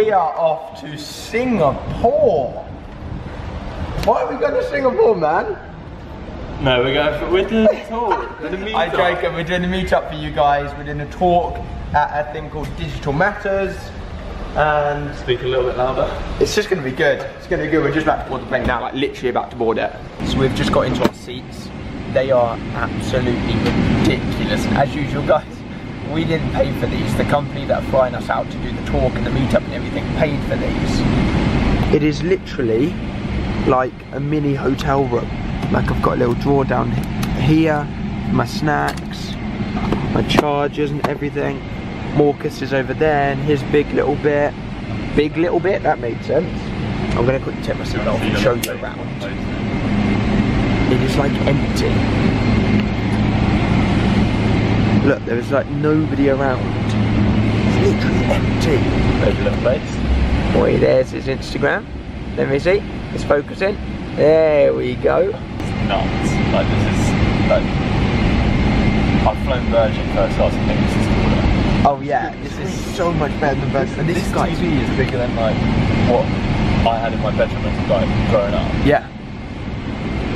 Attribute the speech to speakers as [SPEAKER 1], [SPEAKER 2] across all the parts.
[SPEAKER 1] we are off to Singapore. Why are we going to Singapore, man?
[SPEAKER 2] No, we're going for, we're doing a talk. We're doing a
[SPEAKER 1] I
[SPEAKER 2] meetup.
[SPEAKER 1] joke, we're doing a meetup for you guys. We're doing a talk at a thing called Digital Matters. And
[SPEAKER 2] Speak a little bit louder.
[SPEAKER 1] it's just gonna be good. It's gonna be good. We're just about to board the plane now, like literally about to board it. So we've just got into our seats. They are absolutely ridiculous. As usual, guys, we didn't pay for these. The company that are flying us out to do the talk and the meetup and everything paid for these. It is literally like a mini hotel room. Like I've got a little drawer down here, my snacks, my chargers and everything. Marcus is over there and his big little bit. Big little bit, that made sense. I'm gonna quickly take myself off and show you around. It is like empty. Look, there is like nobody around. It's literally empty.
[SPEAKER 2] Overlook place.
[SPEAKER 1] Boy, there's his Instagram. Let me see. It's focusing. There we go.
[SPEAKER 2] It's nuts. Like this is like I've flown Virgin first class. I think this is cooler.
[SPEAKER 1] Oh yeah, this is so much better than Virgin. And
[SPEAKER 2] This,
[SPEAKER 1] this, guy's
[SPEAKER 2] TV is bigger than like what I had in my bedroom as a like growing up.
[SPEAKER 1] Yeah.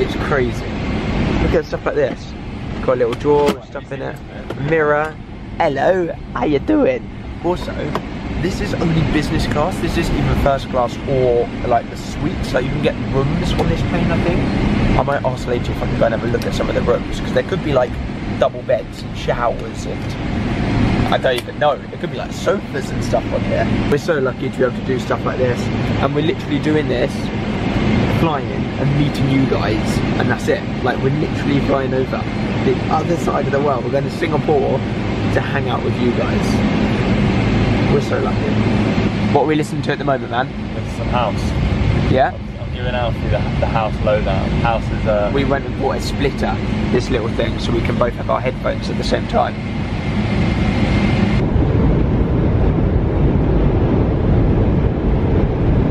[SPEAKER 1] It's crazy. Look at stuff like this. Got a little drawer stuff in it. Mirror. Hello, how you doing? Also, this is only business class. This isn't even first class or like the suites. Like you can get rooms on this plane, I think. I might ask later if I can go and have a look at some of the rooms because there could be like double beds and showers and I don't even know. There could be like sofas and stuff on here. We're so lucky to be able to do stuff like this. And we're literally doing this, flying and meeting you guys. And that's it. Like we're literally flying over the other side of the world. We're going to Singapore to hang out with you guys. We're so lucky. What are we listening to at the moment, man?
[SPEAKER 2] There's some house.
[SPEAKER 1] Yeah?
[SPEAKER 2] I'm giving Alfie the, the house lowdown. House is uh
[SPEAKER 1] We went and bought a splitter, this little thing, so we can both have our headphones at the same time.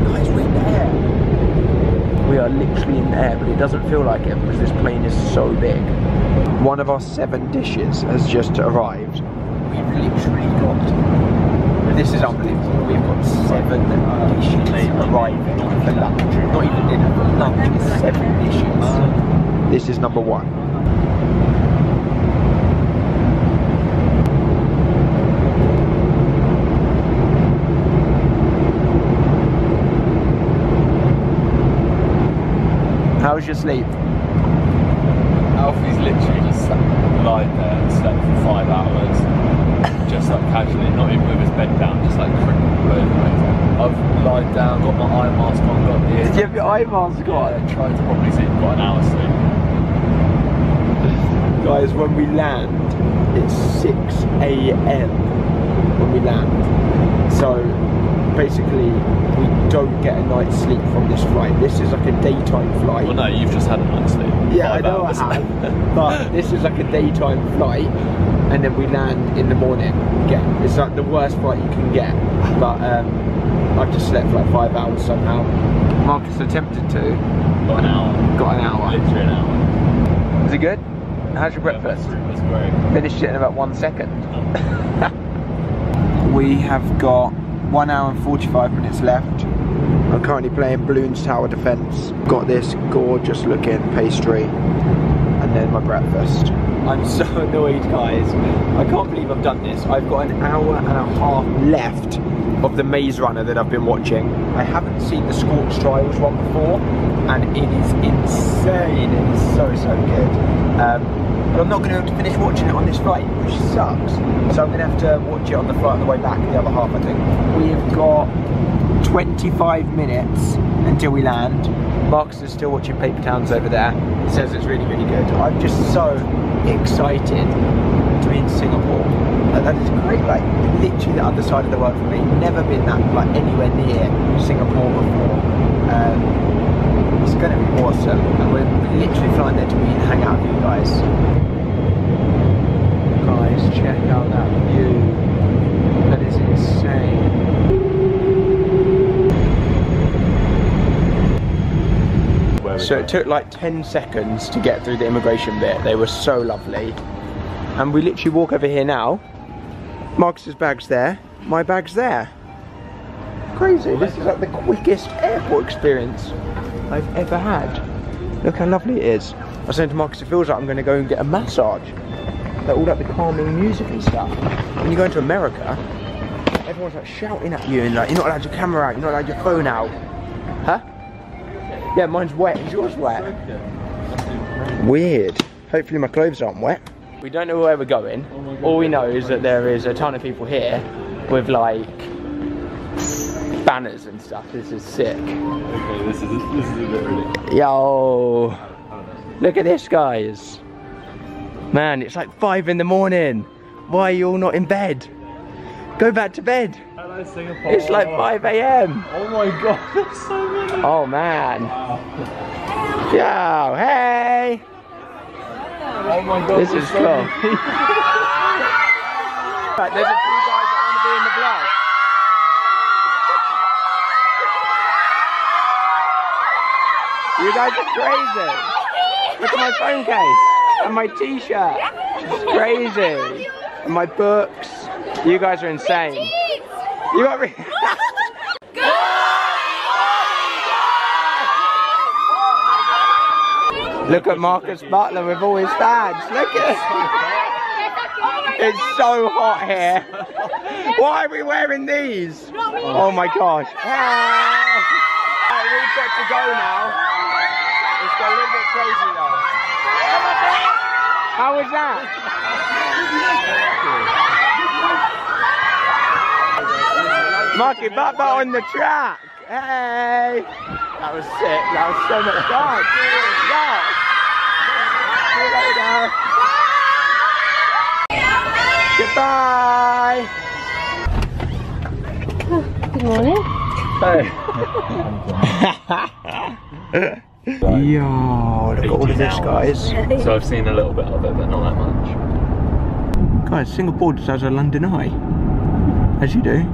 [SPEAKER 1] Guys, we're in the air. We are literally in the air, but it doesn't feel like it because this plane is so big. One of our seven dishes has just arrived. We've literally got. This is unbelievable. We've got seven dishes arriving for lunch. Not even dinner, for lunch. Seven dishes. This is number one. How was your sleep?
[SPEAKER 2] Alfie's literally just sat, lied there and slept for five hours. just like casually, not even with his bed down, just like over. I've lied down, got my eye mask on, got the
[SPEAKER 1] Did you have your eye mask on?
[SPEAKER 2] Yeah, tried to probably sleep got an hour sleep.
[SPEAKER 1] Guys, when we land, it's 6 a.m. when we land. So basically, we don't get a night's sleep from this flight. This is like a daytime flight.
[SPEAKER 2] Well, no, you've just had a night's sleep.
[SPEAKER 1] Yeah, I know
[SPEAKER 2] hours.
[SPEAKER 1] I have. but this is like a daytime flight, and then we land in the morning again. It's like the worst flight you can get. But um, I've just slept for like five hours somehow. Marcus attempted to,
[SPEAKER 2] got an hour.
[SPEAKER 1] got an hour.
[SPEAKER 2] Literally an hour.
[SPEAKER 1] Is it good? How's your breakfast?
[SPEAKER 2] It was great.
[SPEAKER 1] Finished it in about one second. we have got one hour and 45 minutes left. I'm currently playing Bloons Tower Defense. Got this gorgeous looking pastry and then my breakfast. I'm so annoyed guys. I can't believe I've done this. I've got an hour and a half left of the Maze Runner that I've been watching. I haven't seen the Scorch Trials one before and it is insane. It is so, so good. Um, but I'm not going to be able to finish watching it on this flight, which sucks. So I'm going to have to watch it on the flight on the way back, the other half I think. We've got 25 minutes until we land. Marcus is still watching Paper Towns over there. He says it's really, really good. I'm just so excited to be in Singapore. Like, that is great, like literally the other side of the world for me. Never been that like anywhere near Singapore before. Um, it's going to be awesome, and we're literally flying there to meet and hang out with you guys. Guys, check out that view. That is insane. So it took like 10 seconds to get through the immigration bit. They were so lovely. And we literally walk over here now. Marcus's bag's there. My bag's there. crazy. This is like the quickest airport experience I've ever had. Look how lovely it is. I said to Marcus, it feels like I'm going to go and get a massage. Like all like the calming music and stuff. When you go into America, everyone's like shouting at you and like you're not allowed your camera out, you're not allowed your phone out. Huh? Yeah, mine's wet. Is yours wet? Weird. Hopefully my clothes aren't wet. We don't know where we're going. Oh all we know is that there is a ton of people here with like banners and stuff. This is sick.
[SPEAKER 2] Okay, this is this is a bit ridiculous.
[SPEAKER 1] Yo, look at this, guys. Man, it's like five in the morning. Why are you all not in bed? Go back to bed.
[SPEAKER 2] Hello, Singapore.
[SPEAKER 1] It's like 5 a.m.
[SPEAKER 2] Oh my god, there's so many.
[SPEAKER 1] Oh man. Yo, hey.
[SPEAKER 2] Oh my god,
[SPEAKER 1] This is
[SPEAKER 2] so
[SPEAKER 1] cool. Right, there's a few guys that want to be in the vlog. You guys are crazy. Look at my phone case and my t-shirt. It's crazy. And my books. You guys are insane. You got Look at Marcus Butler with all his fads. Look at It's so hot here. Why are we wearing these? Oh my gosh. Ah. We've got to go now. It's got a little bit crazy though. How was that? Marky Butler on the track. Hey. That was sick. That was so much fun. Yeah. See you later. Goodbye.
[SPEAKER 3] Good morning. Hey.
[SPEAKER 1] Yo, look at all of this, guys.
[SPEAKER 2] So I've seen a little bit of it, but not that much.
[SPEAKER 1] Guys, Singapore just has a London eye. As you do.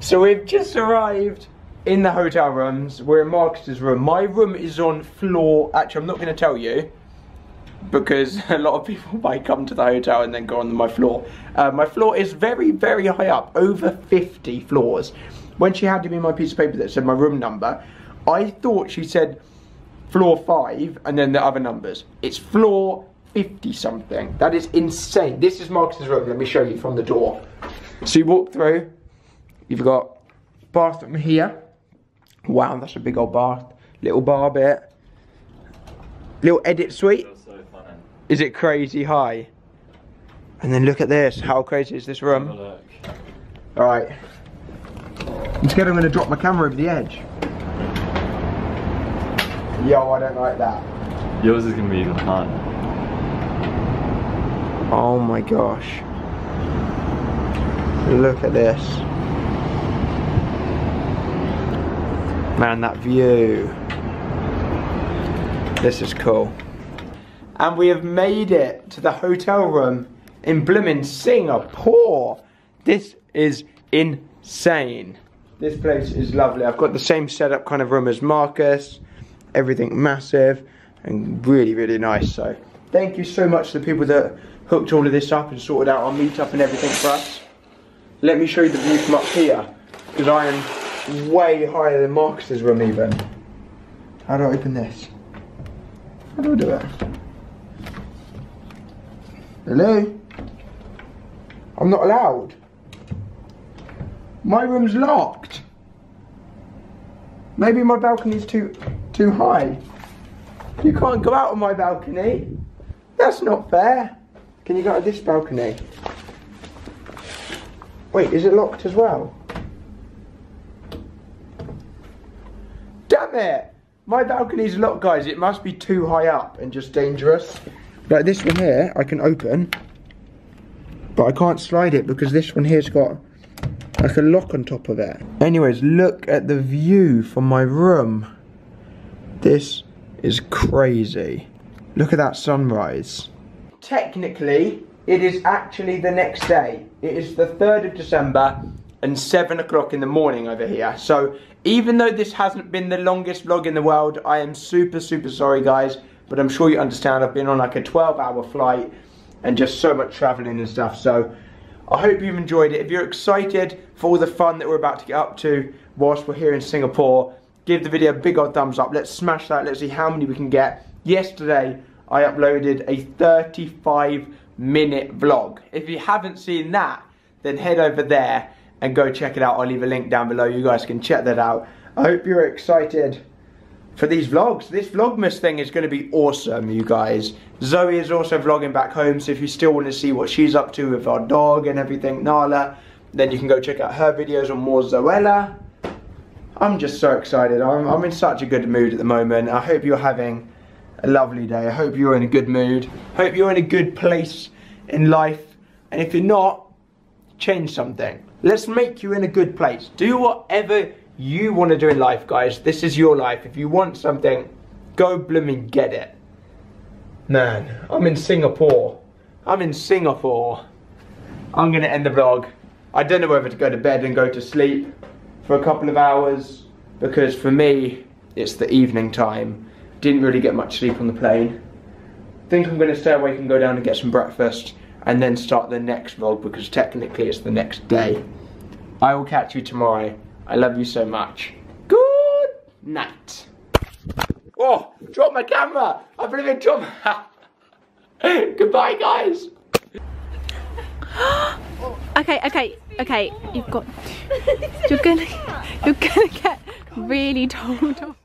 [SPEAKER 1] So we've just arrived in the hotel rooms. We're in Marcus's room. My room is on floor. Actually, I'm not going to tell you because a lot of people might come to the hotel and then go on my floor. Uh, my floor is very, very high up, over 50 floors. When she handed me my piece of paper that said my room number, I thought she said floor five and then the other numbers. It's floor 50 something. That is insane. This is Marcus's room. Let me show you from the door. So you walk through, you've got bathroom here. Wow, that's a big old bath. Little bar bit. Little edit suite.
[SPEAKER 2] So.
[SPEAKER 1] Is it crazy high? And then look at this. How crazy is this room?
[SPEAKER 2] look.
[SPEAKER 1] Alright. Instead I'm going to drop my camera over the edge. Yo, I don't like that.
[SPEAKER 2] Yours is gonna be even higher.
[SPEAKER 1] Oh my gosh. Look at this. Man, that view. This is cool. And we have made it to the hotel room in Bloomin' Singapore. This is insane. This place is lovely. I've got the same setup kind of room as Marcus. Everything massive and really, really nice. So thank you so much to the people that hooked all of this up and sorted out our meetup and everything for us. Let me show you the view from up here because I am way higher than Marcus's room even. How do I open this? How do I do it? Hello? I'm not allowed. My room's locked. Maybe my balcony's too too high. You can't go out on my balcony. That's not fair. Can you go to this balcony? Wait, is it locked as well? It! My balcony's locked, guys. It must be too high up and just dangerous. Like this one here, I can open. But I can't slide it because this one here's got like a lock on top of it. Anyways, look at the view from my room. This is crazy. Look at that sunrise. Technically, it is actually the next day. It is the 3rd of December and 7 o'clock in the morning over here. So, even though this hasn't been the longest vlog in the world, I am super, super sorry, guys. But I'm sure you understand, I've been on like a 12 hour flight and just so much traveling and stuff. So, I hope you've enjoyed it. If you're excited for all the fun that we're about to get up to whilst we're here in Singapore, give the video a big old thumbs up. Let's smash that. Let's see how many we can get. Yesterday, I uploaded a 35 minute vlog. If you haven't seen that, then head over there and go check it out. I'll leave a link down below. You guys can check that out. I hope you're excited for these vlogs. This Vlogmas thing is going to be awesome, you guys. Zoe is also vlogging back home, so if you still want to see what she's up to with our dog and everything, Nala, then you can go check out her videos on more Zoella. I'm just so excited. I'm, I'm in such a good mood at the moment. I hope you're having a lovely day. I hope you're in a good mood. Hope you're in a good place in life. And if you're not, change something. Let's make you in a good place. Do whatever you want to do in life, guys. This is your life. If you want something, go blooming get it. Man, I'm in Singapore. I'm in Singapore. I'm going to end the vlog. I don't know whether to go to bed and go to sleep for a couple of hours because for me, it's the evening time. Didn't really get much sleep on the plane. Think I'm going to stay awake and go down and get some breakfast and then start the next vlog because technically it's the next day. I will catch you tomorrow. I love you so much. Good night. Oh, drop my camera. I believe dropped Goodbye, guys.
[SPEAKER 3] okay, okay, okay. You've got. You're gonna. You're gonna get really told off.